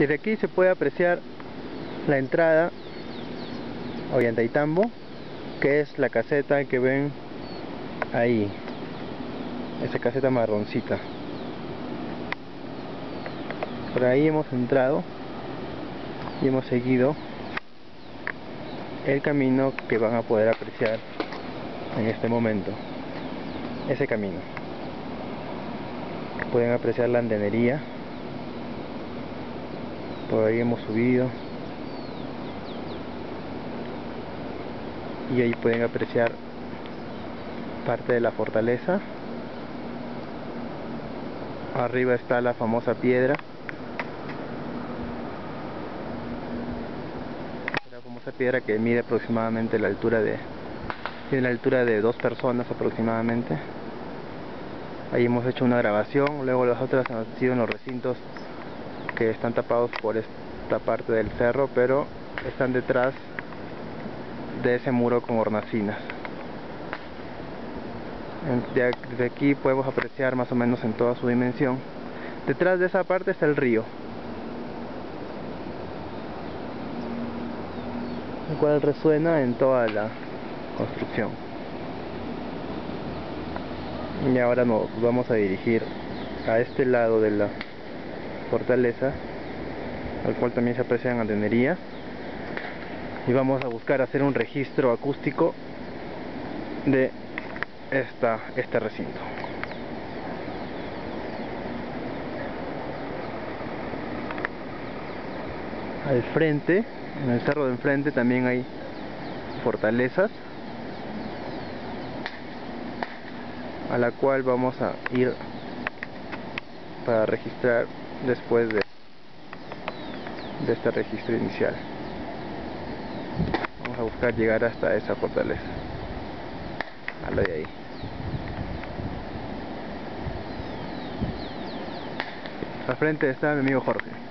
Desde aquí se puede apreciar la entrada Ollantaytambo, que es la caseta que ven ahí, esa caseta marroncita. Por ahí hemos entrado y hemos seguido el camino que van a poder apreciar en este momento. Ese camino. Pueden apreciar la andenería por ahí hemos subido. Y ahí pueden apreciar parte de la fortaleza. Arriba está la famosa piedra. La famosa piedra que mide aproximadamente la altura de la altura de dos personas aproximadamente. Ahí hemos hecho una grabación luego las otras han sido en los recintos que están tapados por esta parte del cerro, pero están detrás de ese muro con hornacinas. Desde aquí podemos apreciar más o menos en toda su dimensión. Detrás de esa parte está el río, el cual resuena en toda la construcción. Y ahora nos vamos a dirigir a este lado de la fortaleza al cual también se aprecia en antenería y vamos a buscar hacer un registro acústico de esta, este recinto. Al frente en el cerro de enfrente también hay fortalezas a la cual vamos a ir para registrar después de, de este registro inicial. Vamos a buscar llegar hasta esa fortaleza. A la de ahí. Al frente está mi amigo Jorge